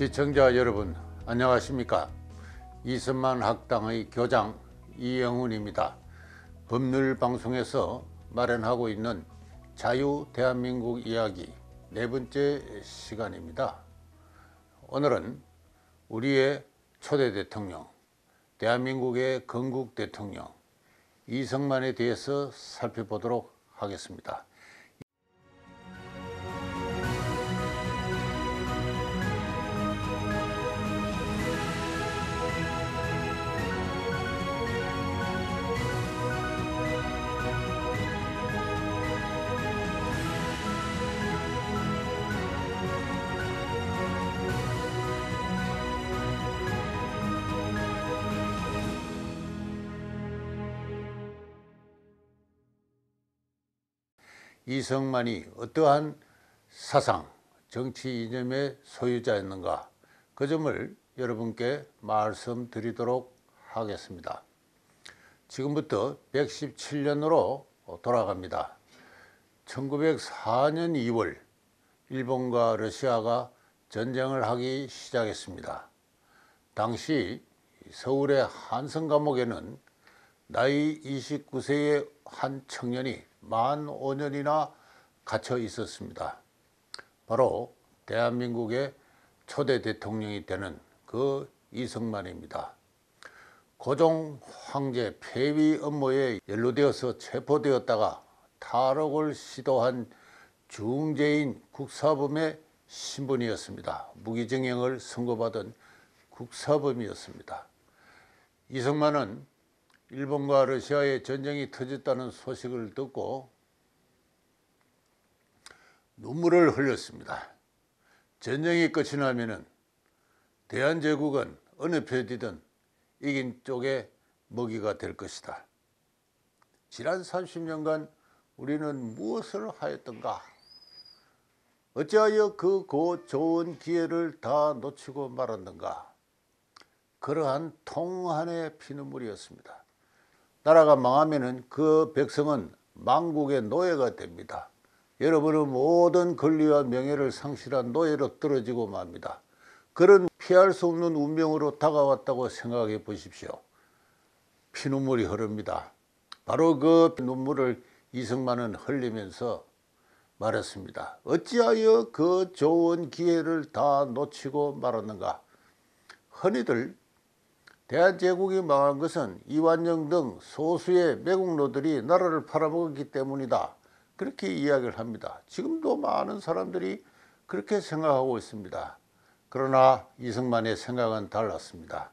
시청자 여러분 안녕하십니까? 이선만 학당의 교장 이영훈입니다. 법률 방송에서 마련하고 있는 자유 대한민국 이야기 네 번째 시간입니다. 오늘은 우리의 초대 대통령 대한민국의 건국 대통령 이승만에 대해서 살펴보도록 하겠습니다 이승만이 어떠한 사상, 정치 이념의 소유자였는가 그 점을 여러분께 말씀드리도록 하겠습니다. 지금부터 117년으로 돌아갑니다. 1904년 2월 일본과 러시아가 전쟁을 하기 시작했습니다. 당시 서울의 한성 감옥에는 나이 29세의 한 청년이 만 5년이나 갇혀 있었습니다. 바로 대한민국의 초대 대통령이 되는 그 이승만입니다. 고종 황제 폐위 업무에 연루되어서 체포되었다가 탈옥을 시도한 중재인 국사범의 신분이었습니다. 무기징역을 선고받은 국사범이었습니다. 이승만은 일본과 러시아의 전쟁이 터졌다는 소식을 듣고 눈물을 흘렸습니다. 전쟁이 끝이 나면은 대한제국은 어느 편이든 이긴 쪽의 먹이가 될 것이다. 지난 30년간 우리는 무엇을 하였던가? 어찌하여 그 고 좋은 기회를 다 놓치고 말았는가? 그러한 통한의 피눈물이었습니다. 나라가 망하면은 그 백성은 망국의 노예가 됩니다. 여러분은 모든 권리와 명예를 상실한 노예로 떨어지고 맙니다. 그런 피할 수 없는 운명으로 다가왔다고 생각해 보십시오. 피눈물이 흐릅니다. 바로 그 눈물을 이승만은 흘리면서 말했습니다. 어찌하여 그 좋은 기회를 다 놓치고 말았는가? 흔히들 대한제국이 망한 것은 이완영 등 소수의 매국노들이 나라를 팔아먹었기 때문이다. 그렇게 이야기를 합니다. 지금도 많은 사람들이 그렇게 생각하고 있습니다. 그러나 이승만의 생각은 달랐습니다.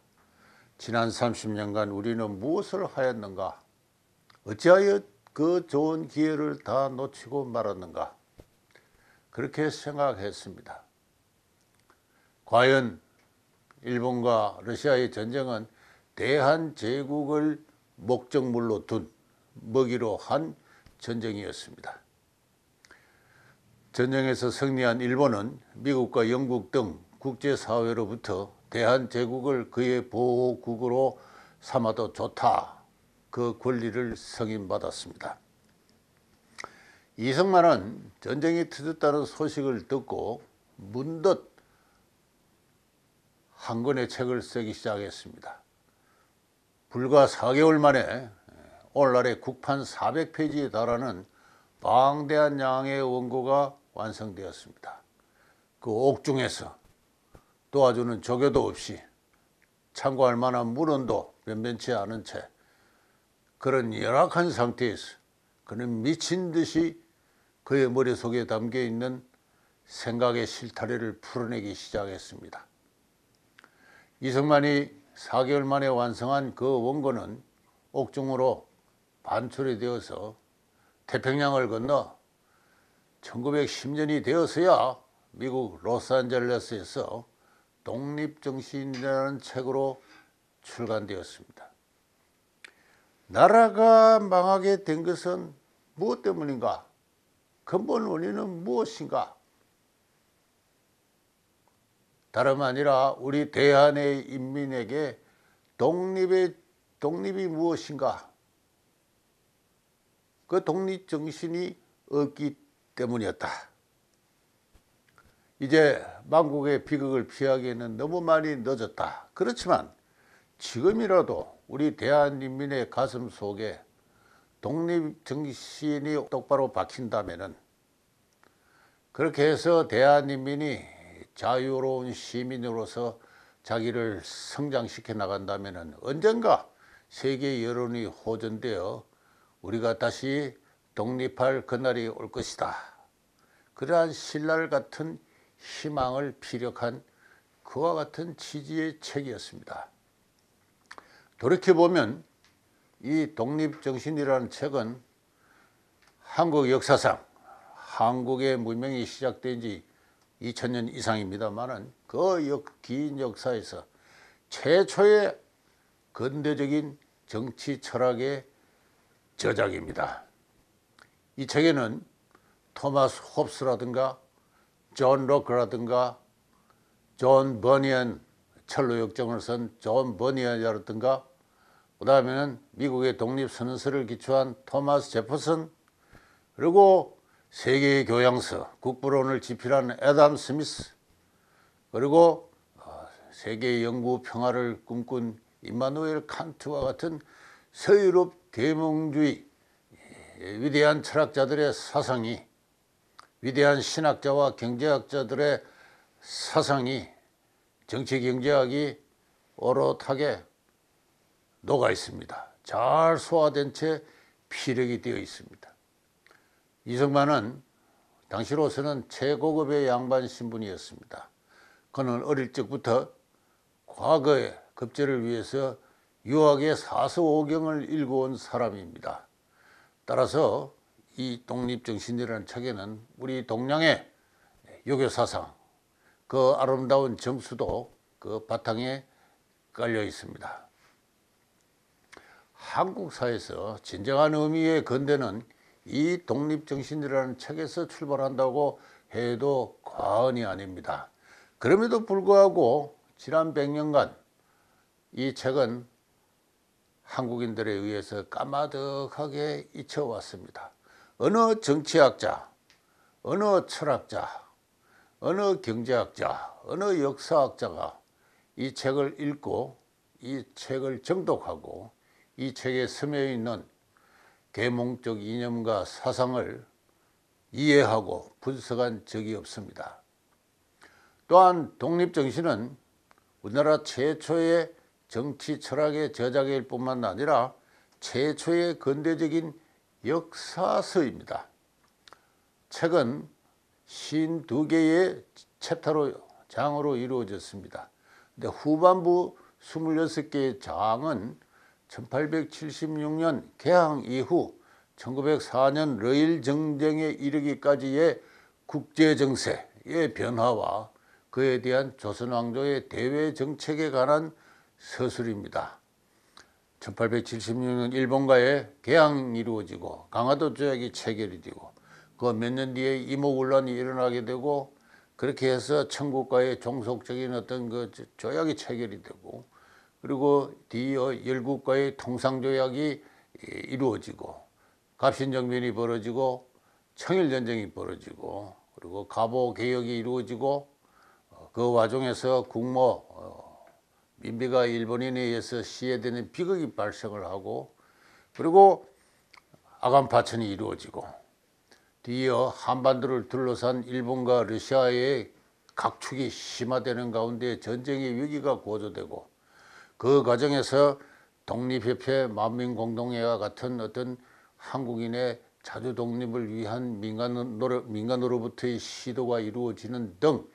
지난 30년간 우리는 무엇을 하였는가? 어찌하여 그 좋은 기회를 다 놓치고 말았는가? 그렇게 생각했습니다. 과연 일본과 러시아의 전쟁은 대한제국을 목적물로 둔 먹이로 한 전쟁이었습니다. 전쟁에서 승리한 일본은 미국과 영국 등 국제사회로부터 대한제국을 그의 보호국으로 삼아도 좋다. 그 권리를 승인받았습니다. 이승만은 전쟁이 터졌다는 소식을 듣고 문득 한 권의 책을 쓰기 시작했습니다. 불과 4개월 만에 오늘날의 국판 400페이지에 달하는 방대한 양의 원고가 완성되었습니다. 그 옥중에서 도와주는 조교도 없이 참고할 만한 문헌도 변변치 않은 채 그런 열악한 상태에서 그는 미친 듯이 그의 머릿속에 담겨 있는 생각의 실타래를 풀어내기 시작했습니다. 이승만이 4개월 만에 완성한 그 원고는 옥중으로 반출이 되어서 태평양을 건너 1910년이 되어서야 미국 로스앤젤레스에서 독립정신이라는 책으로 출간되었습니다. 나라가 망하게 된 것은 무엇 때문인가? 근본 원인은 무엇인가? 다름 아니라 우리 대한의 인민에게 독립의 독립이 무엇인가? 그 독립 정신이 없기 때문이었다. 이제 망국의 비극을 피하기에는 너무 많이 늦었다. 그렇지만 지금이라도 우리 대한민민의 가슴 속에 독립 정신이 똑바로 박힌다면은 그렇게 해서 대한민민이 자유로운 시민으로서 자기를 성장시켜 나간다면은 언젠가 세계 여론이 호전되어 우리가 다시 독립할 그날이 올 것이다. 그러한 신랄 같은 희망을 피력한 그와 같은 취지의 책이었습니다. 돌이켜보면 이 독립정신이라는 책은 한국 역사상 한국의 문명이 시작된 지 2000년 이상입니다만은 그긴 역사에서 최초의 근대적인 정치 철학의 저작입니다. 이 책에는 토마스 홉스라든가 존 로크라든가 존 버니언 천로 역정을 쓴 존 버니언이라든가 그 다음에는 미국의 독립선언서를 기초한 토마스 제퍼슨 그리고 세계의 교양서 국부론을 집필한 애담 스미스 그리고 어, 세계 영구 평화를 꿈꾼 임마누엘 칸트와 같은 서유럽 계몽주의 위대한 철학자들의 사상이 위대한 신학자와 경제학자들의 사상이 정치 경제학이 오롯하게 녹아 있습니다. 잘 소화된 채 피력이 되어 있습니다. 이승만은 당시로서는 최고급의 양반 신분이었습니다. 그는 어릴 적부터 과거의 급제를 위해서 유학의 사서오경을 읽어온 사람입니다. 따라서 이 독립정신이라는 책에는 우리 동양의 유교사상, 그 아름다운 정수도 그 바탕에 깔려 있습니다. 한국사에서 진정한 의미의 근대는 이 독립정신이라는 책에서 출발한다고 해도 과언이 아닙니다. 그럼에도 불구하고 지난 100년간 이 책은 한국인들에 의해서 까마득하게 잊혀왔습니다. 어느 정치학자, 어느 철학자, 어느 경제학자, 어느 역사학자가 이 책을 읽고 이 책을 정독하고 이 책에 스며 있는 계몽적 이념과 사상을 이해하고 분석한 적이 없습니다. 또한 독립정신은 우리나라 최초의 정치 철학의 저작일 뿐만 아니라 최초의 근대적인 역사서입니다. 책은 52개의 챕터로 장으로 이루어졌습니다. 근데 후반부 26개의 장은 1876년 개항 이후 1904년 러일 정쟁에 이르기까지의 국제 정세의 변화와 그에 대한 조선 왕조의 대외 정책에 관한 서술입니다. 1876년 일본과의 개항이 이루어지고 강화도 조약이 체결이 되고 그 몇 년 뒤에 이모군란이 일어나게 되고 그렇게 해서 청국과의 종속적인 어떤 그 조약이 체결이 되고 그리고 뒤이어 열국과의 통상조약이 이루어지고 갑신정변이 벌어지고 청일전쟁이 벌어지고 그리고 가보개혁이 이루어지고 어, 그 와중에서 국모 어, 민비가 일본인에 의해서 시해되는 비극이 발생을 하고 그리고 아간파천이 이루어지고 뒤이어 한반도를 둘러싼 일본과 러시아의 각축이 심화되는 가운데 전쟁의 위기가 고조되고 그 과정에서 독립협회 만민공동회와 같은 어떤 한국인의 자주 독립을 위한 민간으로, 민간으로부터의 시도가 이루어지는 등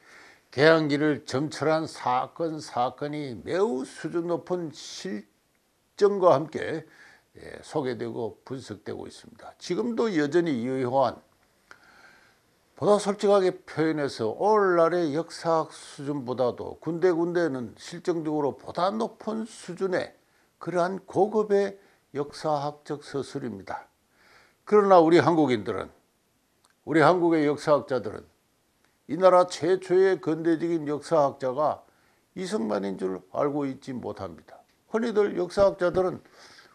개항기를 점철한 사건 사건이 매우 수준 높은 실정과 함께 예, 소개되고 분석되고 있습니다. 지금도 여전히 유효한 보다 솔직하게 표현해서 오늘날의 역사학 수준보다도 군데군데는 실정적으로 보다 높은 수준의 그러한 고급의 역사학적 서술입니다. 그러나 우리 한국인들은 우리 한국의 역사학자들은 이 나라 최초의 근대적인 역사학자가 이승만인 줄 알고 있지 못합니다. 흔히들 역사학자들은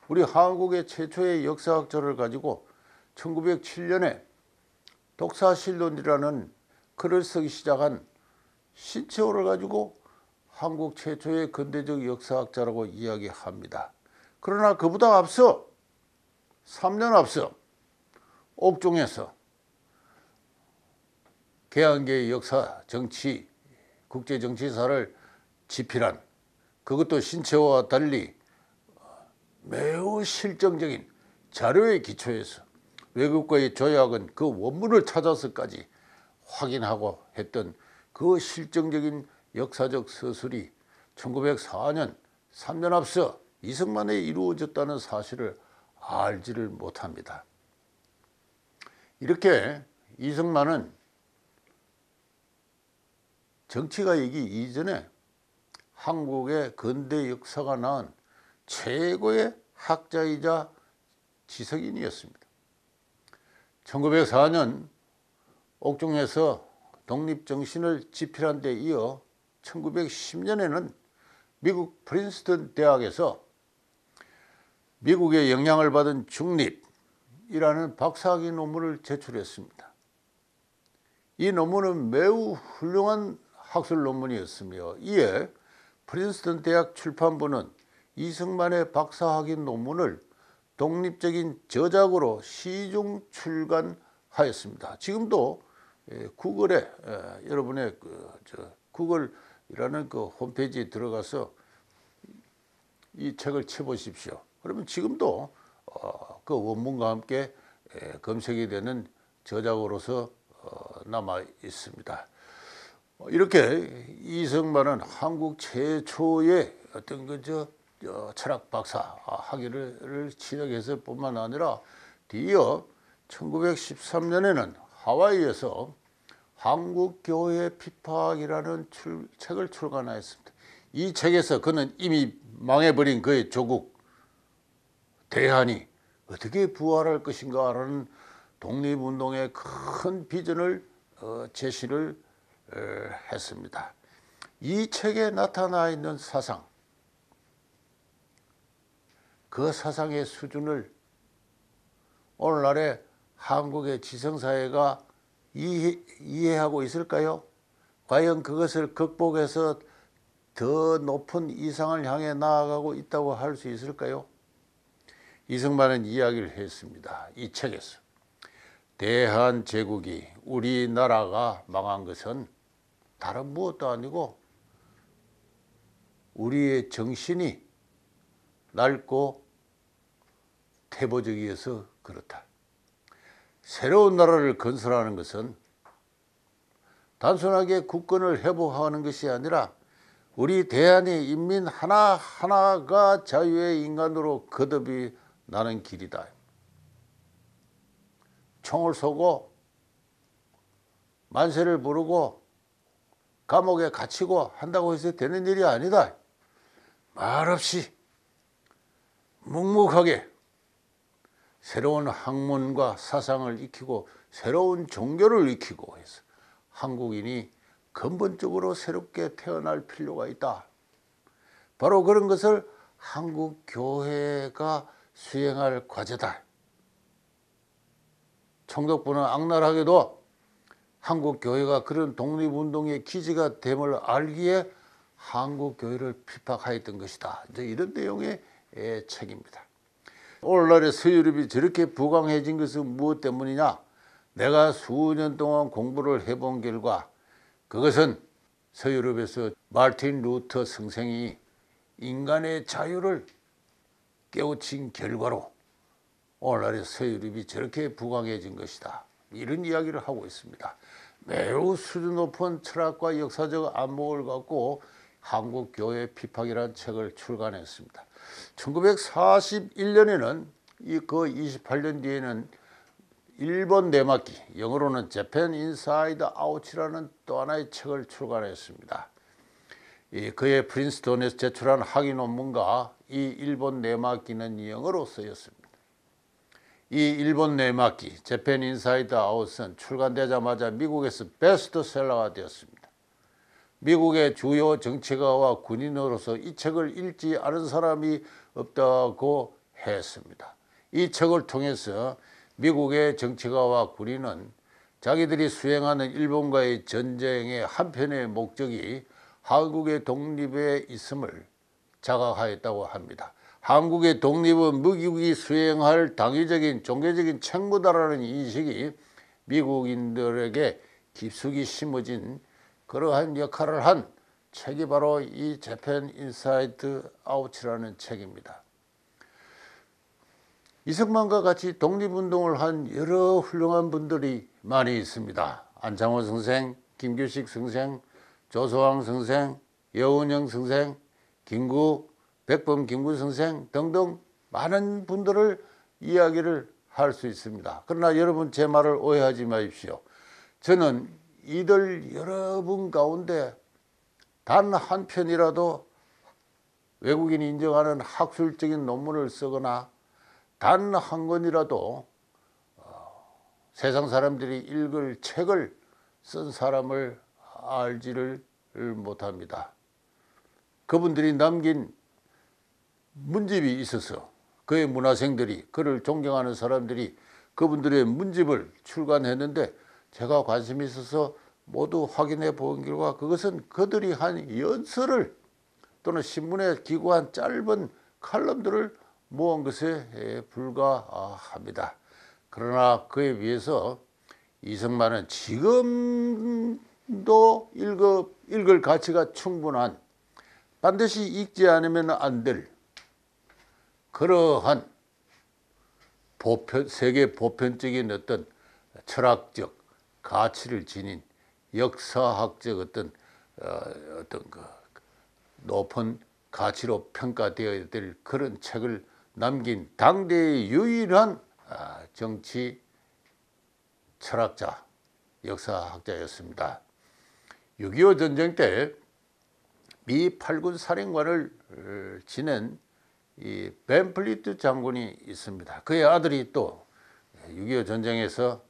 우리 한국의 최초의 역사학자를 가지고 1907년에 독사실론이라는 글을 쓰기 시작한 신채호를 가지고 한국 최초의 근대적 역사학자라고 이야기합니다. 그러나 그보다 앞서 3년 앞서 옥중에서 개항계의 역사, 정치, 국제 정치사를 집필한 그것도 신체와 달리 매우 실정적인 자료에 기초해서 외국과의 조약은 그 원문을 찾아서까지 확인하고 했던 그 실정적인 역사적 서술이 1904년 3년 앞서 이승만에 이루어졌다는 사실을 알지를 못합니다. 이렇게 이승만은 정치가 얘기 이전에 한국의 근대 역사가 낳은 최고의 학자이자 지석인이었습니다. 1904년 옥중에서 독립정신을 집필한 데 이어 1910년에는 미국 프린스턴 대학에서 미국의 영향을 받은 중립이라는 박사학위 논문을 제출했습니다. 이 논문은 매우 훌륭한 학술 논문이었으며 이에 프린스턴 대학 출판부는 이승만의 박사학위 논문을 독립적인 저작으로 시중 출간하였습니다. 지금도 예, 구글에 예, 여러분의 그 구글이라는 그 홈페이지에 들어가서 이 책을 쳐보십시오. 그러면 지금도 어, 그 원문과 함께 예, 검색이 되는 저작으로서 어, 남아 있습니다. 이렇게 이승만은 한국 최초의 어떤 그저 철학 박사 학위를 취득했을 뿐만 아니라 뒤이어 1913년에는 하와이에서 한국교회 피파학이라는 출, 책을 출간하였습니다. 이 책에서 그는 이미 망해버린 그의 조국 대한이 어떻게 부활할 것인가 라는 독립운동의 큰 비전을 어, 제시를 했습니다. 이 책에 나타나 있는 사상, 그 사상의 수준을 오늘날의 한국의 지성사회가 이해, 이해하고 있을까요? 과연 그것을 극복해서 더 높은 이상을 향해 나아가고 있다고 할 수 있을까요? 이승만은 이야기를 했습니다. 이 책에서. 대한 제국이 우리나라가 망한 것은 다른 무엇도 아니고 우리의 정신이 낡고 태보적이어서 그렇다. 새로운 나라를 건설하는 것은 단순하게 국권을 회복하는 것이 아니라 우리 대한의 인민 하나하나가 자유의 인간으로 거듭이 나는 길이다. 총을 쏘고 만세를 부르고 감옥에 갇히고 한다고 해서 되는 일이 아니다. 말없이 묵묵하게 새로운 학문과 사상을 익히고 새로운 종교를 익히고 해서 한국인이 근본적으로 새롭게 태어날 필요가 있다. 바로 그런 것을 한국 교회가 수행할 과제다. 총독부는 악랄하게도 한국 교회가 그런 독립운동의 기지가 됨을 알기에 한국 교회를 피박하였던 것이다. 이제 이런 내용의 책입니다. 오늘날의 서유럽이 저렇게 부강해진 것은 무엇 때문이냐? 내가 수년 동안 공부를 해본 결과 그것은 서유럽에서 마틴 루터 성생이 인간의 자유를 깨우친 결과로 오늘날의 서유럽이 저렇게 부강해진 것이다. 이런 이야기를 하고 있습니다. 매우 수준 높은 철학과 역사적 안목을 갖고 한국 교회 핍박이라는 책을 출간했습니다. 1941년에는 이 그 28년 뒤에는 일본 내막기 영어로는 Japan Inside Out이라는 또 하나의 책을 출간했습니다. 이 그의 프린스톤에서 제출한 학위 논문과 이 일본 내막기는 영어로 쓰였습니다. 이 일본 내막기 Japan Inside Out은 출간되자마자 미국에서 베스트셀러가 되었습니다. 미국의 주요 정치가와 군인으로서 이 책을 읽지 않은 사람이 없다고 했습니다. 이 책을 통해서 미국의 정치가와 군인은 자기들이 수행하는 일본과의 전쟁의 한편의 목적이 한국의 독립에 있음을 자각하였다고 합니다. 한국의 독립은 미국이 수행할 당위적인 종교적인 책무다라는 인식이 미국인들에게 깊숙이 심어진 그러한 역할을 한 책이 바로 이 Japan Inside Out이라는 책입니다. 이승만과 같이 독립운동을 한 여러 훌륭한 분들이 많이 있습니다. 안창호 선생, 김규식 선생, 조소왕 선생, 여운영 선생, 김구, 백범 김구 선생 등등 많은 분들을 이야기를 할 수 있습니다. 그러나 여러분 제 말을 오해하지 마십시오. 저는 이들 여러분 가운데 단 한 편이라도 외국인이 인정하는 학술적인 논문을 쓰거나 단 한 권이라도 어, 세상 사람들이 읽을 책을 쓴 사람을 알지를 못합니다. 그분들이 남긴 문집이 있어서 그의 문화생들이 그를 존경하는 사람들이 그분들의 문집을 출간했는데 제가 관심이 있어서 모두 확인해 본 결과 그것은 그들이 한 연설을 또는 신문에 기고한 짧은 칼럼들을 모은 것에 불과합니다. 그러나 그에 비해서 이승만은 지금도 읽어, 읽을 가치가 충분한 반드시 읽지 않으면 안 될 그러한 보편, 세계 보편적인 어떤 철학적 가치를 지닌 역사학적 어떤 어, 어떤 그 높은 가치로 평가되어야 될 그런 책을 남긴 당대의 유일한 아, 정치 철학자, 역사학자였습니다. 6.25 전쟁 때 미 8군 사령관을 어, 지낸 이 벤플리트 장군이 있습니다. 그의 아들이 또 6.25 전쟁에서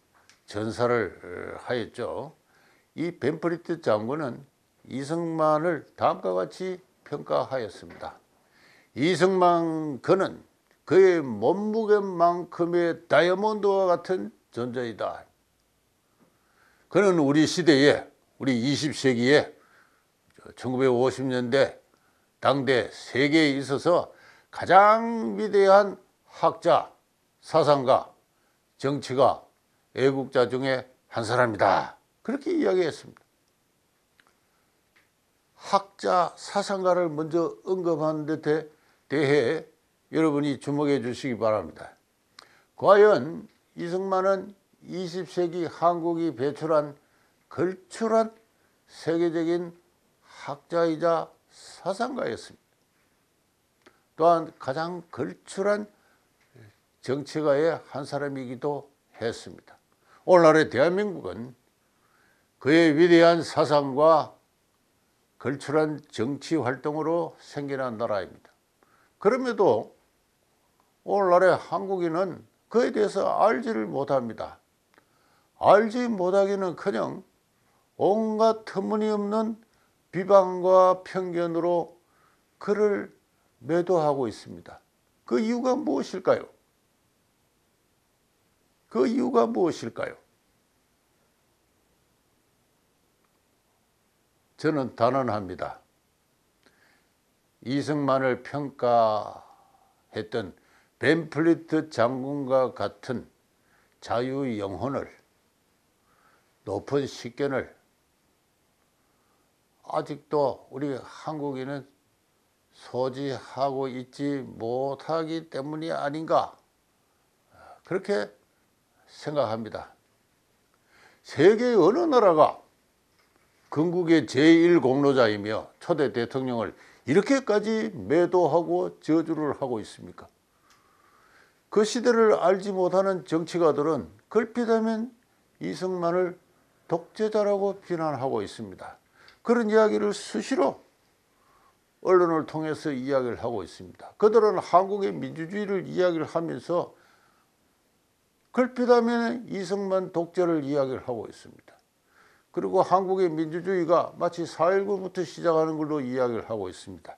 전사를 어, 하였죠. 이 벤플리트 장군은 이승만을 다음과 같이 평가하였습니다. 이승만 그는 그의 몸무게만큼의 다이아몬드와 같은 존재이다. 그는 우리 시대에 우리 20세기에 1950년대 당대 세계에 있어서 가장 위대한 학자, 사상가, 정치가, 애국자 중에 한 사람이다. 그렇게 이야기했습니다. 학자, 사상가를 먼저 언급한 데 대해 여러분이 주목해 주시기 바랍니다. 과연 이승만은 20세기 한국이 배출한 걸출한 세계적인 학자이자 사상가였습니다. 또한 가장 걸출한 정치가의 한 사람이기도 했습니다. 오늘날의 대한민국은 그의 위대한 사상과 걸출한 정치 활동으로 생겨난 나라입니다. 그럼에도 오늘날의 한국인은 그에 대해서 알지를 못합니다. 알지 못하기는 커녕 온갖 터무니없는 비방과 편견으로 그를 매도하고 있습니다. 그 이유가 무엇일까요? 그 이유가 무엇일까요? 저는 단언합니다. 이승만을 평가했던 벤플리트 장군과 같은 자유의 영혼을 높은 식견을 아직도 우리 한국인은 소지하고 있지 못하기 때문이 아닌가 그렇게 생각합니다. 세계 어느 나라가 건국의 제1공로자이며 초대 대통령을 이렇게까지 매도하고 저주를 하고 있습니까? 그 시대를 알지 못하는 정치가들은 걸핏하면 이승만을 독재자라고 비난하고 있습니다. 그런 이야기를 수시로 언론을 통해서 이야기를 하고 있습니다. 그들은 한국의 민주주의를 이야기를 하면서 걸핏하면 이승만 독재를 이야기를 하고 있습니다. 그리고 한국의 민주주의가 마치 4.19부터 시작하는 걸로 이야기를 하고 있습니다.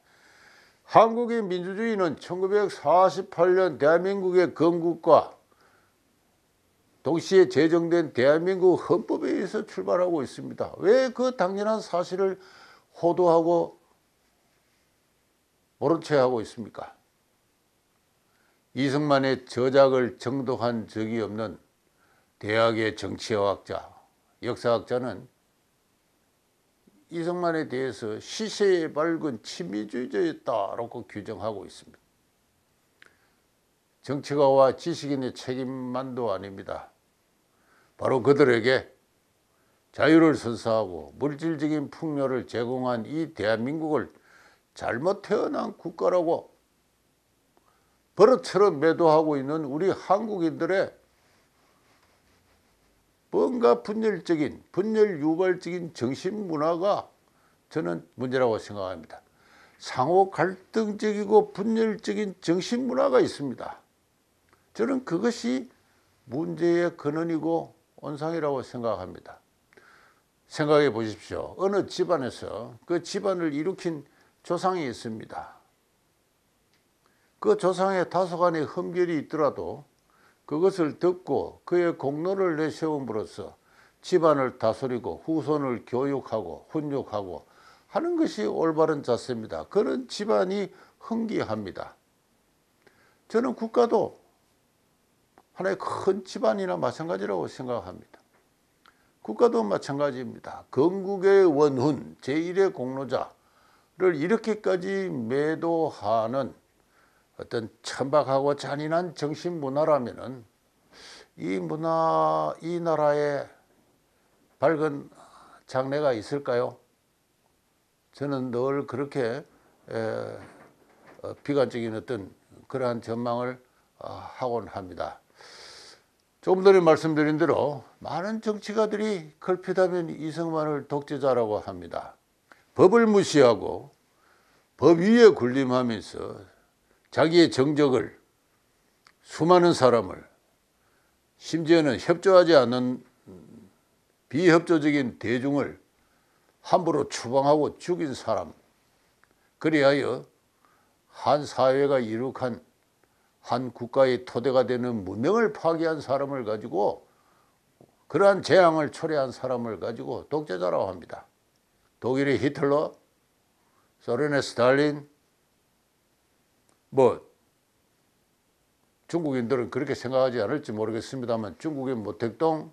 한국의 민주주의는 1948년 대한민국의 건국과 동시에 제정된 대한민국 헌법에 의해서 출발하고 있습니다. 왜 그 당연한 사실을 호도하고 모른 채 하고 있습니까? 이승만의 저작을 정독한 적이 없는 대학의 정치학자, 역사학자는 이승만에 대해서 시세에 밝은 친미주의자였다라고 규정하고 있습니다. 정치가와 지식인의 책임만도 아닙니다. 바로 그들에게 자유를 선사하고 물질적인 풍요를 제공한 이 대한민국을 잘못 태어난 국가라고 버릇처럼 매도하고 있는 우리 한국인들의 뭔가 분열적인 분열 유발적인 정신 문화가 저는 문제라고 생각합니다. 상호 갈등적이고 분열적인 정신 문화가 있습니다. 저는 그것이 문제의 근원이고 원상이라고 생각합니다. 생각해 보십시오. 어느 집안에서 그 집안을 일으킨 조상이 있습니다. 그 조상의 다소간의 흠결이 있더라도 그것을 듣고 그의 공로를 내세움으로써 집안을 다스리고 후손을 교육하고 훈육하고 하는 것이 올바른 자세입니다. 그런 집안이 흥기합니다. 저는 국가도 하나의 큰 집안이나 마찬가지라고 생각합니다. 국가도 마찬가지입니다. 건국의 원훈, 제1의 공로자를 이렇게까지 매도하는 어떤 천박하고 잔인한 정신 문화라면은 이 문화, 이 나라에 밝은 장래가 있을까요? 저는 늘 그렇게 에, 어, 비관적인 어떤 그러한 전망을 어, 하곤 합니다. 조금 전에 말씀드린 대로 많은 정치가들이 걸핏하면 이승만을 독재자라고 합니다. 법을 무시하고 법 위에 군림하면서 자기의 정적을 수많은 사람을 심지어는 협조하지 않는 비협조적인 대중을 함부로 추방하고 죽인 사람 그리하여 한 사회가 이룩한 한 국가의 토대가 되는 문명을 파괴한 사람을 가지고 그러한 재앙을 초래한 사람을 가지고 독재자라고 합니다. 독일의 히틀러, 소련의 스탈린, 뭐 중국인들은 그렇게 생각하지 않을지 모르겠습니다만 중국의 모택동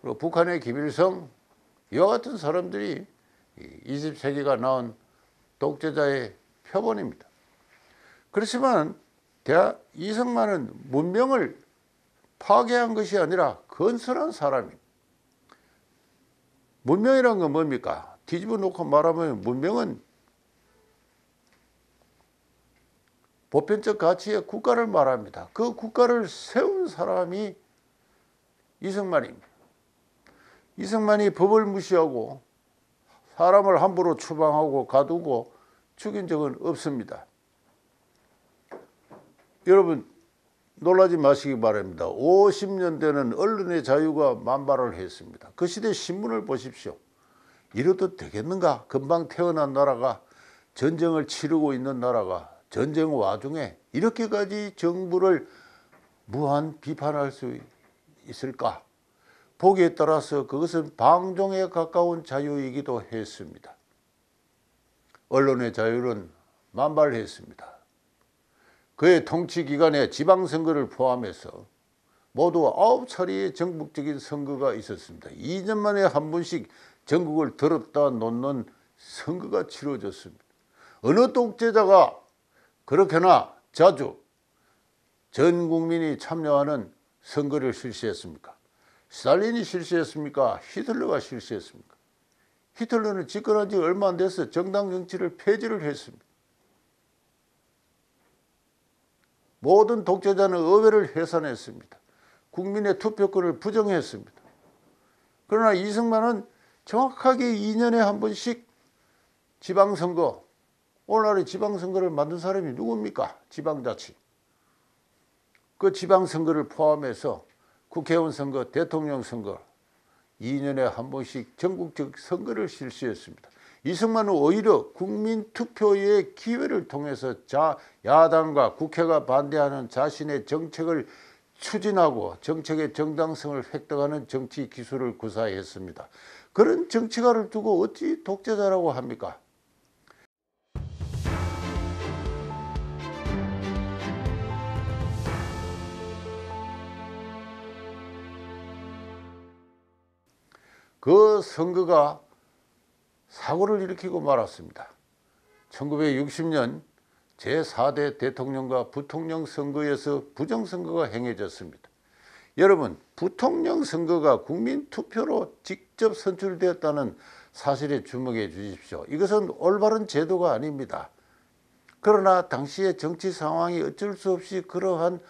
그리고 북한의 김일성 이와 같은 사람들이 20세기가 나온 독재자의 표본입니다. 그렇지만 이승만은 문명을 파괴한 것이 아니라 건설한 사람입니다. 문명이란 건 뭡니까? 뒤집어 놓고 말하면 문명은 보편적 가치의 국가를 말합니다. 그 국가를 세운 사람이 이승만입니다. 이승만이 법을 무시하고 사람을 함부로 추방하고 가두고 죽인 적은 없습니다. 여러분 놀라지 마시기 바랍니다. 50년대는 언론의 자유가 만발을 했습니다. 그 시대 신문을 보십시오. 이래도 되겠는가? 금방 태어난 나라가 전쟁을 치르고 있는 나라가 전쟁 와중에 이렇게까지 정부를 무한 비판할 수 있을까? 보기에 따라서 그것은 방종에 가까운 자유이기도 했습니다. 언론의 자유는 만발했습니다. 그의 통치 기간에 지방선거를 포함해서 모두 아홉 차례의 전국적인 선거가 있었습니다. 2년 만에 한 번씩 전국을 들었다 놓는 선거가 치러졌습니다. 어느 독재자가 그렇게나 자주 전 국민이 참여하는 선거를 실시했습니까? 스탈린이 실시했습니까? 히틀러가 실시했습니까? 히틀러는 집권한 지 얼마 안 돼서 정당 정치를 폐지를 했습니다. 모든 독재자는 의회를 해산했습니다. 국민의 투표권을 부정했습니다. 그러나 이승만은 정확하게 2년에 한 번씩 지방선거, 오늘날의 지방선거를 만든 사람이 누굽니까? 지방자치. 그 지방선거를 포함해서 국회의원 선거, 대통령 선거 2년에 한 번씩 전국적 선거를 실시했습니다. 이승만은 오히려 국민 투표의 기회를 통해서 자, 야당과 국회가 반대하는 자신의 정책을 추진하고 정책의 정당성을 획득하는 정치 기술을 구사했습니다. 그런 정치가를 두고 어찌 독재자라고 합니까? 그 선거가 사고를 일으키고 말았습니다. 1960년 제4대 대통령과 부통령 선거에서 부정선거가 행해졌습니다. 여러분, 부통령 선거가 국민 투표로 직접 선출되었다는 사실에 주목해 주십시오. 이것은 올바른 제도가 아닙니다. 그러나 당시의 정치 상황이 어쩔 수 없이 그러한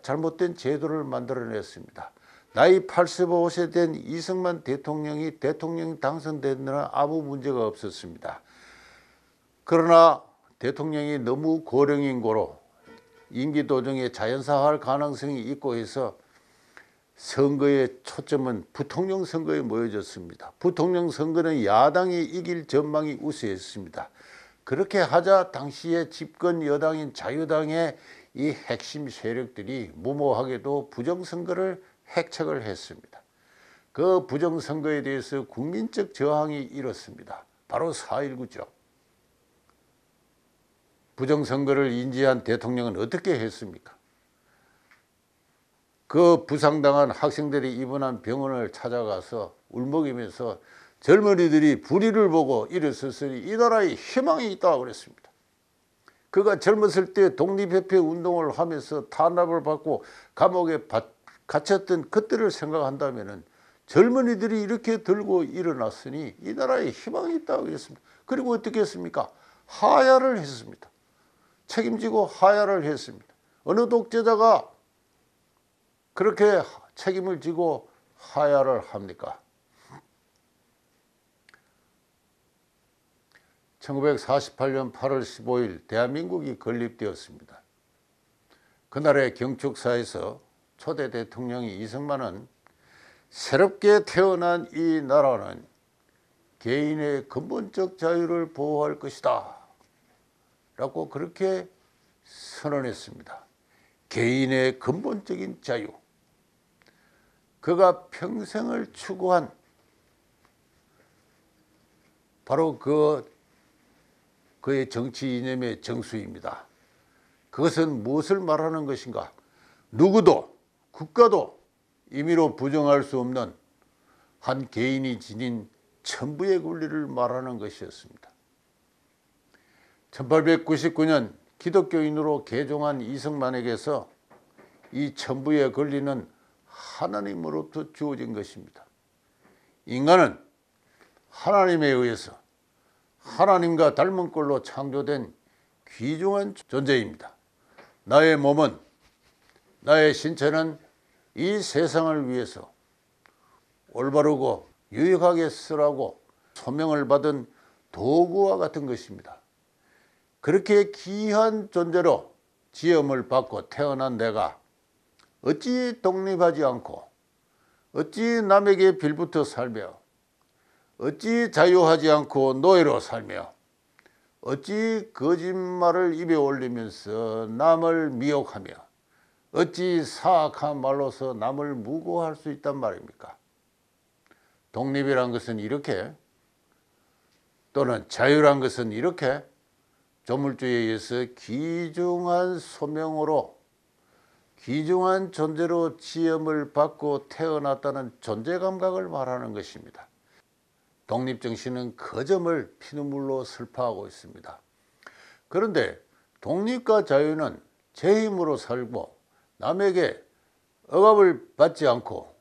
잘못된 제도를 만들어냈습니다. 나이 85세 된 이승만 대통령이 대통령 당선되느라 아무 문제가 없었습니다. 그러나 대통령이 너무 고령인 고로 임기 도중에 자연사할 가능성이 있고 해서 선거의 초점은 부통령 선거에 모여졌습니다. 부통령 선거는 야당이 이길 전망이 우세했습니다. 그렇게 하자 당시의 집권 여당인 자유당의 이 핵심 세력들이 무모하게도 부정선거를 획책을 했습니다. 그 부정선거에 대해서 국민적 저항이 일었습니다. 바로 4.19죠. 부정선거를 인지한 대통령은 어떻게 했습니까? 그 부상당한 학생들이 입원한 병원을 찾아가서 울먹이면서 젊은이들이 불의를 보고 일어섰으니 이 나라에 희망이 있다고 그랬습니다. 그가 젊었을 때 독립협회 운동을 하면서 탄압을 받고 감옥에 갇혔던 그때를 생각한다면 젊은이들이 이렇게 들고 일어났으니 이 나라에 희망이 있다고 그랬습니다. 그리고 어떻게 했습니까? 하야를 했습니다. 책임지고 하야를 했습니다. 어느 독재자가 그렇게 책임을 지고 하야를 합니까? 1948년 8월 15일 대한민국이 건립되었습니다. 그날의 경축사에서 초대 대통령이 이승만은 새롭게 태어난 이 나라는 개인의 근본적 자유를 보호할 것이다. 라고 그렇게 선언했습니다. 개인의 근본적인 자유. 그가 평생을 추구한 바로 그 그의 정치 이념의 정수입니다. 그것은 무엇을 말하는 것인가? 누구도 국가도 임의로 부정할 수 없는 한 개인이 지닌 천부의 권리를 말하는 것이었습니다. 1899년 기독교인으로 개종한 이승만에게서 이 천부의 권리는 하나님으로부터 주어진 것입니다. 인간은 하나님에 의해서 하나님과 닮은 꼴로 창조된 귀중한 존재입니다. 나의 몸은 나의 신체는 이 세상을 위해서 올바르고 유익하게 쓰라고 소명을 받은 도구와 같은 것입니다. 그렇게 귀한 존재로 지음을 받고 태어난 내가 어찌 독립하지 않고 어찌 남에게 빌붙어 살며 어찌 자유하지 않고 노예로 살며 어찌 거짓말을 입에 올리면서 남을 미혹하며 어찌 사악한 말로서 남을 무고할 수 있단 말입니까? 독립이란 것은 이렇게 또는 자유란 것은 이렇게 조물주에 의해서 귀중한 소명으로 귀중한 존재로 지음을 받고 태어났다는 존재 감각을 말하는 것입니다. 독립정신은 그 점을 피눈물로 슬퍼하고 있습니다. 그런데 독립과 자유는 제 힘으로 살고 남에게 억압을 받지 않고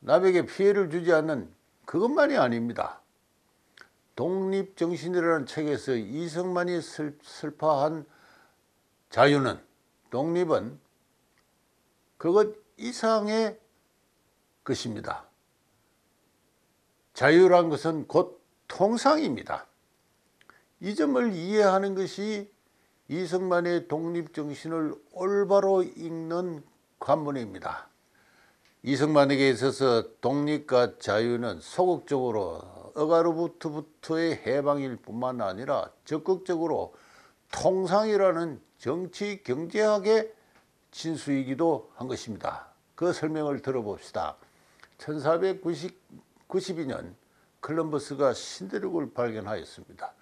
남에게 피해를 주지 않는 그것만이 아닙니다. 독립정신이라는 책에서 이승만이 슬퍼한 자유는 독립은 그것 이상의 것입니다. 자유란 것은 곧 통상입니다. 이 점을 이해하는 것이 이승만의 독립정신을 올바로 읽는 관문입니다. 이승만에게 있어서 독립과 자유는 소극적으로 억가로부터부터의 해방일 뿐만 아니라 적극적으로 통상이라는 정치 경제학의 진수이기도 한 것입니다. 그 설명을 들어봅시다. 1492년 콜럼버스가 신대륙을 발견하였습니다.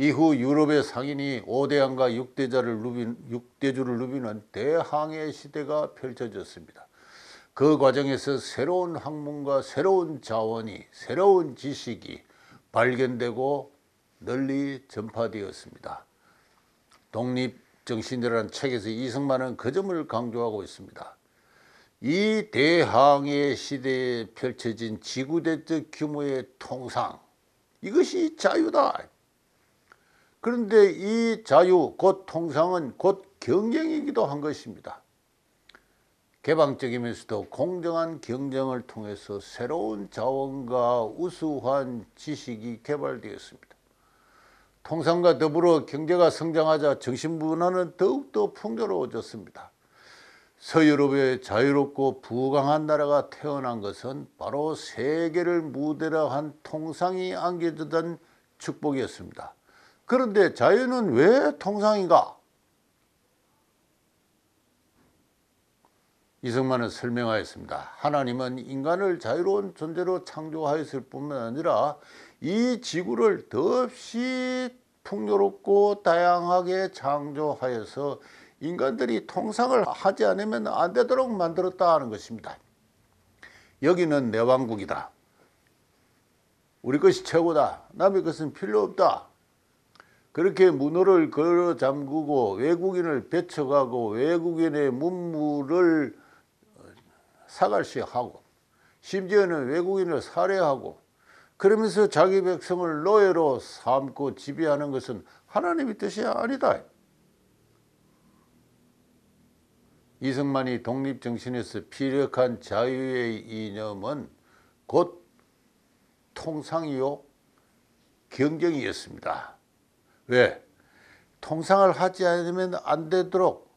이후 유럽의 상인이 오대양과 육대자를 누빈, 육대주를 누비는 대항해 시대가 펼쳐졌습니다. 그 과정에서 새로운 학문과 새로운 자원이 새로운 지식이 발견되고 널리 전파되었습니다. 독립정신이라는 책에서 이승만은 그 점을 강조하고 있습니다. 이 대항해 시대에 펼쳐진 지구대적 규모의 통상 이것이 자유다. 그런데 이 자유 곧 통상은 곧 경쟁이기도 한 것입니다. 개방적이면서도 공정한 경쟁을 통해서 새로운 자원과 우수한 지식이 개발되었습니다. 통상과 더불어 경제가 성장하자 정신문화는 더욱더 풍요로워졌습니다. 서유럽의 자유롭고 부강한 나라가 태어난 것은 바로 세계를 무대로 한 통상이 안겨주던 축복이었습니다. 그런데 자유는 왜 통상인가? 이승만은 설명하였습니다. 하나님은 인간을 자유로운 존재로 창조하였을 뿐만 아니라 이 지구를 더없이 풍요롭고 다양하게 창조하여서 인간들이 통상을 하지 않으면 안 되도록 만들었다 하는 것입니다. 여기는 내 왕국이다. 우리 것이 최고다. 남의 것은 필요 없다. 그렇게 문호를 걸어 잠그고 외국인을 배척하고 외국인의 문물을 사갈시하고 심지어는 외국인을 살해하고 그러면서 자기 백성을 노예로 삼고 지배하는 것은 하나님의 뜻이 아니다. 이승만이 독립정신에서 피력한 자유의 이념은 곧 통상이요 경쟁이었습니다. 왜? 통상을 하지 않으면 안 되도록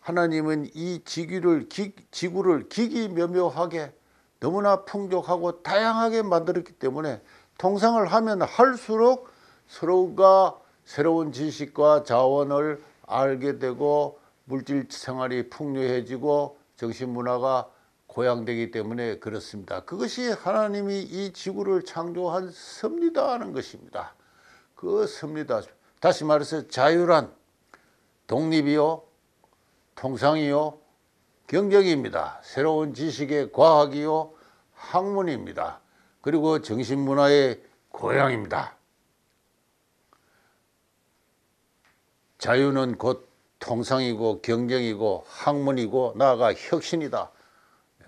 하나님은 이 지구를, 기, 지구를 기기묘묘하게 너무나 풍족하고 다양하게 만들었기 때문에 통상을 하면 할수록 서로가 새로운 지식과 자원을 알게 되고 물질 생활이 풍요해지고 정신 문화가 고양되기 때문에 그렇습니다. 그것이 하나님이 이 지구를 창조한 섭리다 하는 것입니다. 그 섭리다. 다시 말해서 자유란 독립이요, 통상이요, 경쟁입니다. 새로운 지식의 과학이요, 학문입니다. 그리고 정신문화의 고향입니다. 자유는 곧 통상이고 경쟁이고 학문이고 나아가 혁신이다. 예.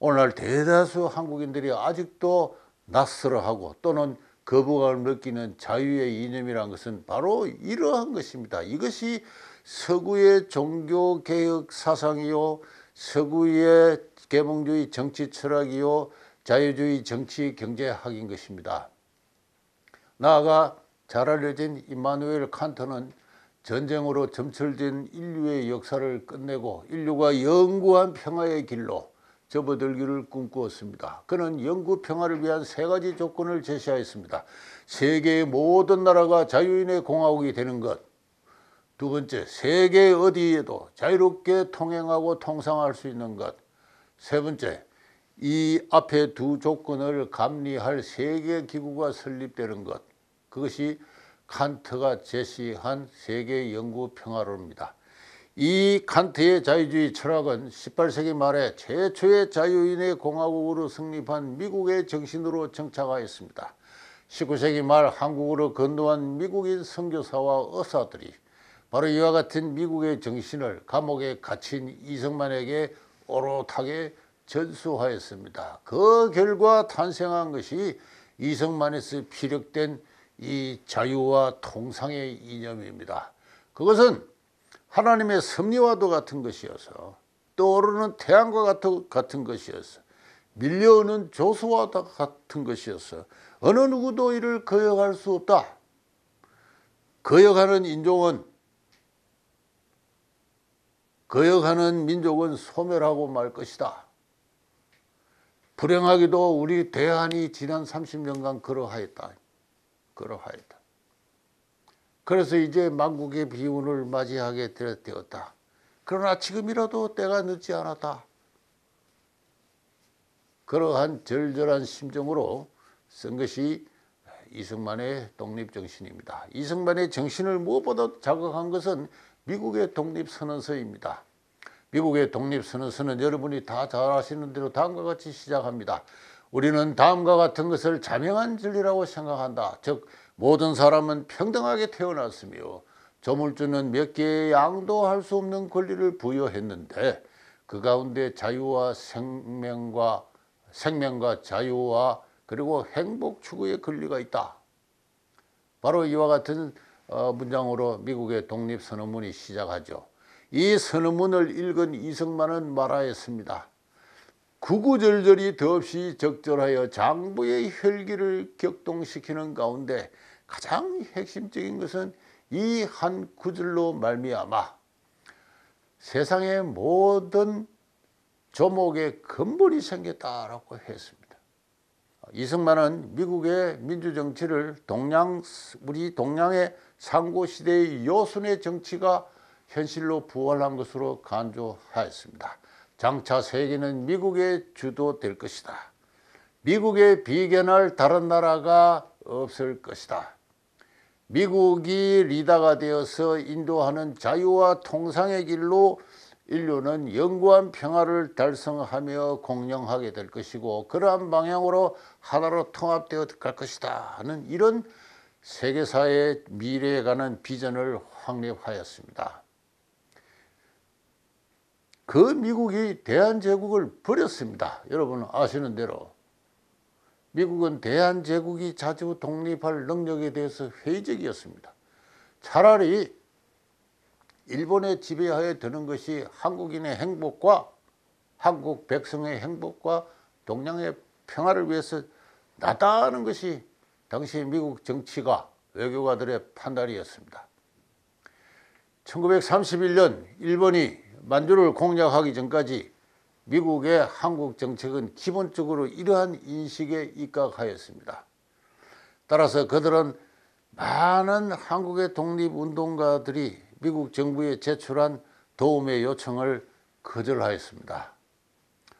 오늘날 대다수 한국인들이 아직도 낯설어하고 또는 거부감을 느끼는 자유의 이념이란 것은 바로 이러한 것입니다. 이것이 서구의 종교개혁 사상이요 서구의 개몽주의 정치 철학이요 자유주의 정치 경제학인 것입니다. 나아가 잘 알려진 임마누엘 칸트는 전쟁으로 점철된 인류의 역사를 끝내고 인류가 영구한 평화의 길로 접어들기를 꿈꾸었습니다. 그는 영구 평화를 위한 세 가지 조건을 제시하였습니다. 세계의 모든 나라가 자유인의 공화국이 되는 것. 두 번째, 세계 어디에도 자유롭게 통행하고 통상할 수 있는 것. 세 번째, 이 앞에 두 조건을 감리할 세계 기구가 설립되는 것. 그것이 칸트가 제시한 세계 영구 평화론입니다. 이 칸트의 자유주의 철학은 18세기 말에 최초의 자유인의 공화국으로 성립한 미국의 정신으로 정착하였습니다. 19세기 말 한국으로 건너온 미국인 선교사와 의사들이 바로 이와 같은 미국의 정신을 감옥에 갇힌 이승만에게 오롯하게 전수하였습니다. 그 결과 탄생한 것이 이승만에서 피력된 이 자유와 통상의 이념입니다. 그것은 하나님의 섭리와도 같은 것이어서 떠오르는 태양과 같은, 것이어서 밀려오는 조수와 같은 것이어서 어느 누구도 이를 거역할 수 없다. 거역하는 인종은 거역하는 민족은 소멸하고 말 것이다. 불행하게도 우리 대한이 지난 30년간 그러하였다. 그러하였다. 그래서 이제 만국의 비운을 맞이하게 되었다. 그러나 지금이라도 때가 늦지 않았다. 그러한 절절한 심정으로 쓴 것이 이승만의 독립정신입니다. 이승만의 정신을 무엇보다 자극한 것은 미국의 독립선언서입니다. 미국의 독립선언서는 여러분이 다 잘 아시는 대로 다음과 같이 시작합니다. 우리는 다음과 같은 것을 자명한 진리라고 생각한다. 즉 모든 사람은 평등하게 태어났으며 조물주는 몇 개의 양도 할 수 없는 권리를 부여했는데 그 가운데 자유와 생명과 생명과 자유와 그리고 행복 추구의 권리가 있다. 바로 이와 같은 어, 문장으로 미국의 독립선언문이 시작하죠. 이 선언문을 읽은 이승만은 말하였습니다. 구구절절이 더없이 적절하여 장부의 혈기를 격동시키는 가운데 가장 핵심적인 것은 이 한 구절로 말미암아 세상의 모든 조목의 근본이 생겼다라고 했습니다. 이승만은 미국의 민주정치를 동양 우리 동양의 상고 시대의 요순의 정치가 현실로 부활한 것으로 간주하였습니다. 장차 세계는 미국의 주도될 것이다. 미국의 비견할 다른 나라가 없을 것이다. 미국이 리더가 되어서 인도하는 자유와 통상의 길로 인류는 영구한 평화를 달성하며 공영하게 될 것이고 그러한 방향으로 하나로 통합되어 갈 것이다 하는 이런 세계사의 미래에 관한 비전을 확립하였습니다. 그 미국이 대한제국을 버렸습니다. 여러분 아시는 대로 미국은 대한제국이 자주 독립할 능력에 대해서 회의적이었습니다. 차라리 일본의 지배하에 드는 것이 한국인의 행복과 한국 백성의 행복과 동양의 평화를 위해서 낫다는 것이 당시 미국 정치가 외교가들의 판단이었습니다. 1931년 일본이 만주를 공략하기 전까지 미국의 한국 정책은 기본적으로 이러한 인식에 입각하였습니다. 따라서 그들은 많은 한국의 독립운동가들이 미국 정부에 제출한 도움의 요청을 거절하였습니다.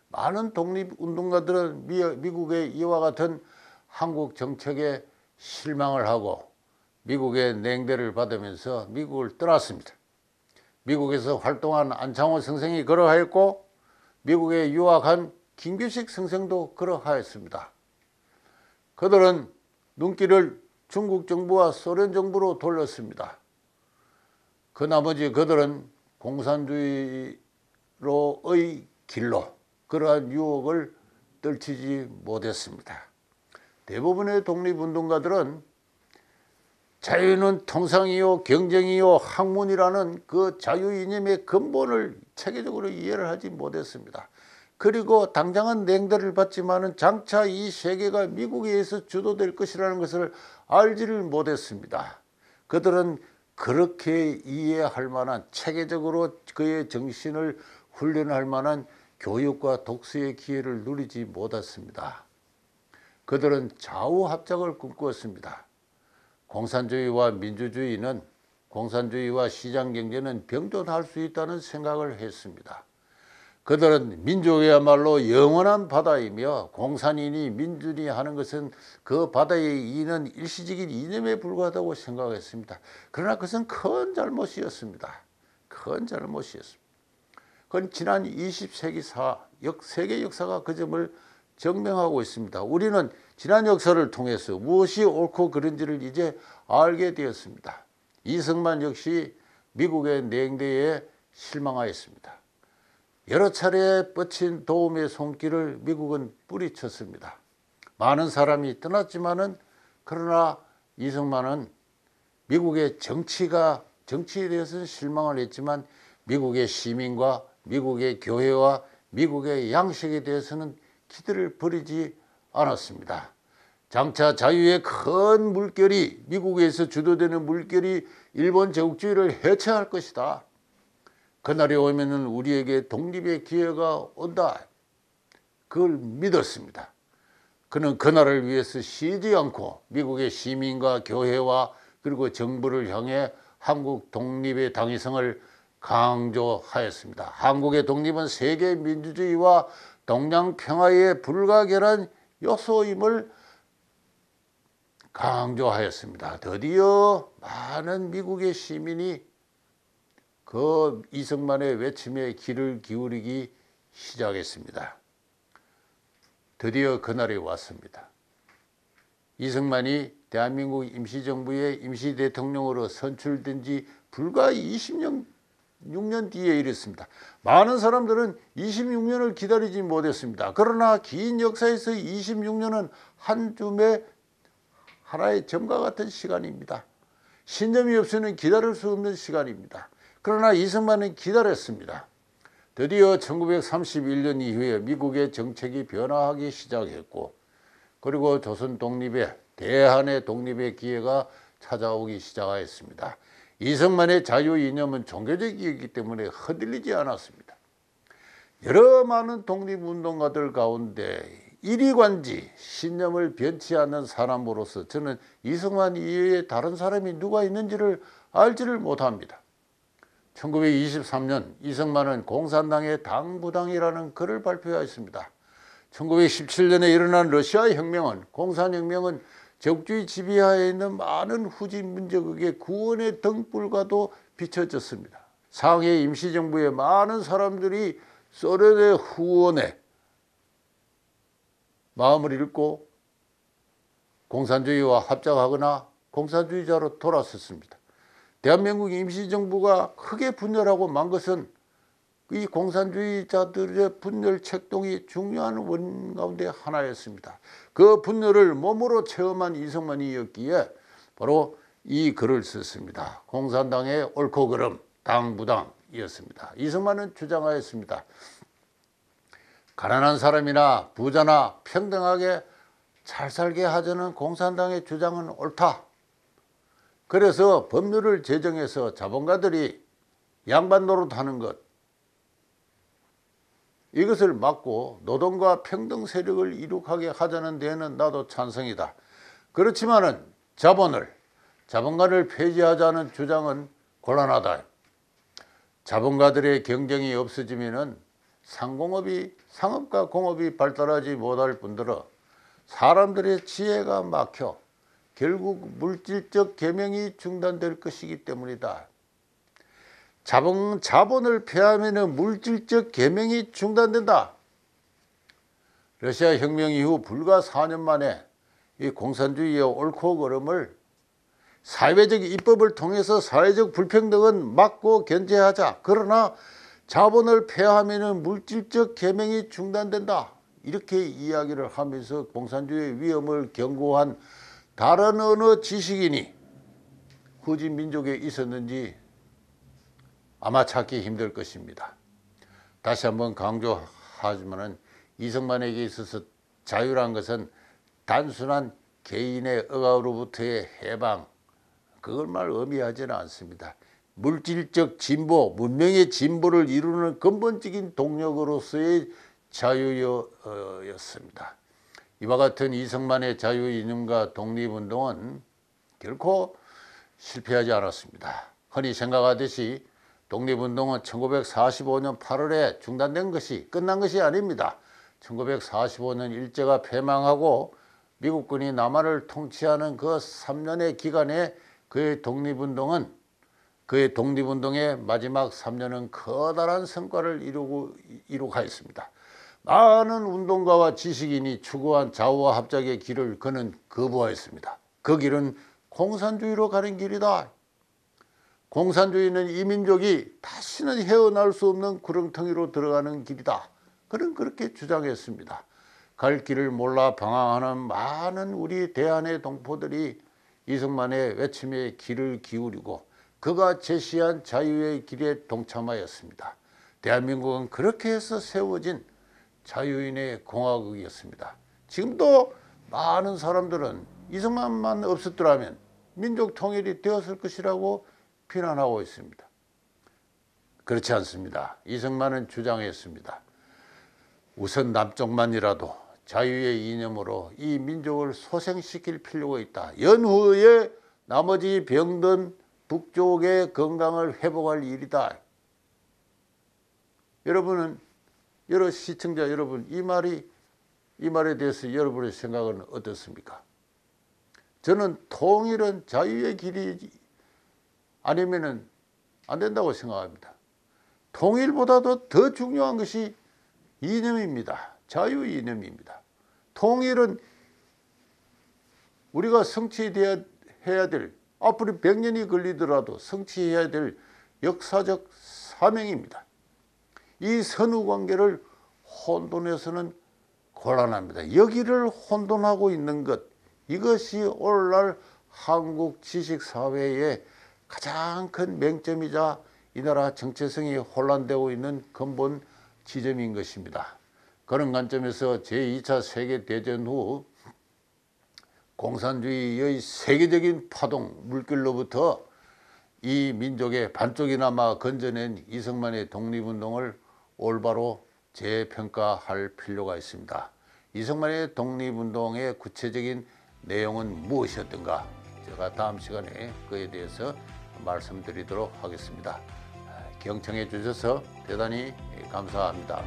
많은 독립운동가들은 미 국의 이와 같은 한국 정책에 실망을 하고 미국의 냉대를 받으면서 미국을 떠났습니다. 미국에서 활동한 안창호 선생이 그러하였고 미국에 유학한 김규식 선생도 그러하였습니다. 그들은 눈길을 중국 정부와 소련 정부로 돌렸습니다. 그 나머지 그들은 공산주의로의 길로 그러한 유혹을 떨치지 못했습니다. 대부분의 독립운동가들은 자유는 통상이요 경쟁이요 학문이라는 그 자유 이념의 근본을 체계적으로 이해를 하지 못했습니다. 그리고 당장은 냉대를 받지만은 장차 이 세계가 미국에 의해서 주도될 것이라는 것을 알지를 못했습니다. 그들은 그렇게 이해할 만한 체계적으로 그의 정신을 훈련할 만한 교육과 독서의 기회를 누리지 못했습니다. 그들은 좌우합작을 꿈꾸었습니다. 공산주의와 민주주의는 공산주의와 시장경제는 병존할 수 있다는 생각을 했습니다. 그들은 민족이야말로 영원한 바다이며 공산인이 민준이 하는 것은 그 바다의 이는 일시적인 이념에 불과하다고 생각했습니다. 그러나 그것은 큰 잘못이었습니다. 큰 잘못이었습니다. 그건 지난 20세기 사, 역, 세계 역사가 그 점을 증명하고 있습니다. 우리는 지난 역사를 통해서 무엇이 옳고 그른지를 이제 알게 되었습니다. 이승만 역시 미국의 냉대에 실망하였습니다. 여러 차례 뻗친 도움의 손길을 미국은 뿌리쳤습니다. 많은 사람이 떠났지만은 그러나 이승만은 미국의 정치가 정치에 대해서는 실망을 했지만 미국의 시민과 미국의 교회와 미국의 양식에 대해서는 기대를 버리지 않았습니다. 장차 자유의 큰 물결이 미국에서 주도되는 물결이 일본 제국주의를 해체할 것이다. 그날이 오면은 우리에게 독립의 기회가 온다. 그걸 믿었습니다. 그는 그날을 위해서 쉬지 않고 미국의 시민과 교회와 그리고 정부를 향해 한국 독립의 당위성을 강조하였습니다. 한국의 독립은 세계 민주주의와 동양 평화의 불가결한 요소임을 강조하였습니다. 드디어 많은 미국의 시민이 그 이승만의 외침에 귀를 기울이기 시작했습니다. 드디어 그날이 왔습니다. 이승만이 대한민국 임시정부의 임시대통령으로 선출된 지 불과 20년 6년 뒤에 이랬습니다. 많은 사람들은 26년을 기다리지 못했습니다. 그러나 긴 역사에서 26년은 한 줌의 하나의 점과 같은 시간입니다. 신념이 없이는 기다릴 수 없는 시간입니다. 그러나 이승만은 기다렸습니다. 드디어 1931년 이후에 미국의 정책이 변화하기 시작했고 그리고 조선 독립의 대한의 독립의 기회가 찾아오기 시작하였습니다. 이승만의 자유 이념은 종교적이기 때문에 흔들리지 않았습니다. 여러 많은 독립운동가들 가운데 이리관지 신념을 변치 않는 사람으로서 저는 이승만 이외에 다른 사람이 누가 있는지를 알지를 못합니다. 1923년 이승만은 공산당의 당부당이라는 글을 발표하였습니다. 1917년에 일어난 러시아 혁명은 공산혁명은 적주의 지배하에 있는 많은 후진 민족에게 구원의 등불과도 비춰졌습니다. 상해 임시정부의 많은 사람들이 소련의 후원에 마음을 잃고 공산주의와 합작하거나 공산주의자로 돌아섰습니다. 대한민국 임시정부가 크게 분열하고 만 것은 이 공산주의자들의 분열 책동이 중요한 원 가운데 하나였습니다. 그 분열을 몸으로 체험한 이승만이었기에 바로 이 글을 썼습니다. 공산당의 옳고 그름, 당부당이었습니다. 이승만은 주장하였습니다. 가난한 사람이나 부자나 평등하게 잘 살게 하자는 공산당의 주장은 옳다. 그래서 법률을 제정해서 자본가들이 양반 노릇하는 것 이것을 막고 노동과 평등 세력을 이룩하게 하자는 데에는 나도 찬성이다. 그렇지만은 자본을 자본가를 폐지하자는 주장은 곤란하다. 자본가들의 경쟁이 없어지면은 상공업이 상업과 공업이 발달하지 못할 뿐더러 사람들의 지혜가 막혀 결국 물질적 계명이 중단될 것이기 때문이다. 자본, 자본을 폐하면 물질적 계명이 중단된다. 러시아 혁명 이후 불과 4년 만에 이 공산주의의 옳고 그름을 사회적 입법을 통해서 사회적 불평등은 막고 견제하자. 그러나 자본을 폐하면 물질적 계명이 중단된다. 이렇게 이야기를 하면서 공산주의의 위험을 경고한 다른 어느 지식인이 후진 민족에 있었는지 아마 찾기 힘들 것입니다. 다시 한번 강조하지만 이승만에게 있어서 자유란 것은 단순한 개인의 억압으로부터의 해방 그걸 말 의미하지는 않습니다. 물질적 진보, 문명의 진보를 이루는 근본적인 동력으로서의 자유였습니다. 이와 같은 이승만의 자유 이념과 독립운동은 결코 실패하지 않았습니다. 흔히 생각하듯이 독립운동은 1945년 8월에 중단된 것이 끝난 것이 아닙니다. 1945년 일제가 패망하고 미국군이 남한을 통치하는 그 3년의 기간에 그의 독립운동은 그의 독립운동의 마지막 3년은 커다란 성과를 이루고 이룩하였습니다. 많은 운동가와 지식인이 추구한 자유와 합작의 길을 그는 거부하였습니다. 그 길은 공산주의로 가는 길이다. 공산주의는 이 민족이 다시는 헤어날 수 없는 구렁텅이로 들어가는 길이다. 그는 그렇게 주장했습니다. 갈 길을 몰라 방황하는 많은 우리 대한의 동포들이 이승만의 외침에 길을 기울이고 그가 제시한 자유의 길에 동참하였습니다. 대한민국은 그렇게 해서 세워진 자유인의 공화국이었습니다. 지금도 많은 사람들은 이승만만 없었더라면 민족 통일이 되었을 것이라고 비난하고 있습니다. 그렇지 않습니다. 이승만은 주장했습니다. 우선 남쪽만이라도 자유의 이념으로 이 민족을 소생시킬 필요가 있다. 연후에 나머지 병든 북쪽의 건강을 회복할 일이다. 여러분은 여러 시청자 여러분 이 말이 이 말에 대해서 여러분의 생각은 어떻습니까? 저는 통일은 자유의 길이 아니면은 안 된다고 생각합니다. 통일보다도 더 중요한 것이 이념입니다. 자유 이념입니다. 통일은 우리가 성취해야 해야 될 앞으로 100년이 걸리더라도 성취해야 될 역사적 사명입니다. 이 선후 관계를 혼돈해서는 곤란합니다. 여기를 혼돈하고 있는 것 이것이 오늘날 한국 지식 사회의 가장 큰 맹점이자 이 나라 정체성이 혼란되고 있는 근본 지점인 것입니다. 그런 관점에서 제2차 세계대전 후 공산주의의 세계적인 파동 물결로부터 이 민족의 반쪽이나마 건져낸 이승만의 독립운동을 올바로 재평가할 필요가 있습니다. 이승만의 독립운동의 구체적인 내용은 무엇이었던가 제가 다음 시간에 그에 대해서 말씀드리도록 하겠습니다. 경청해 주셔서 대단히 감사합니다.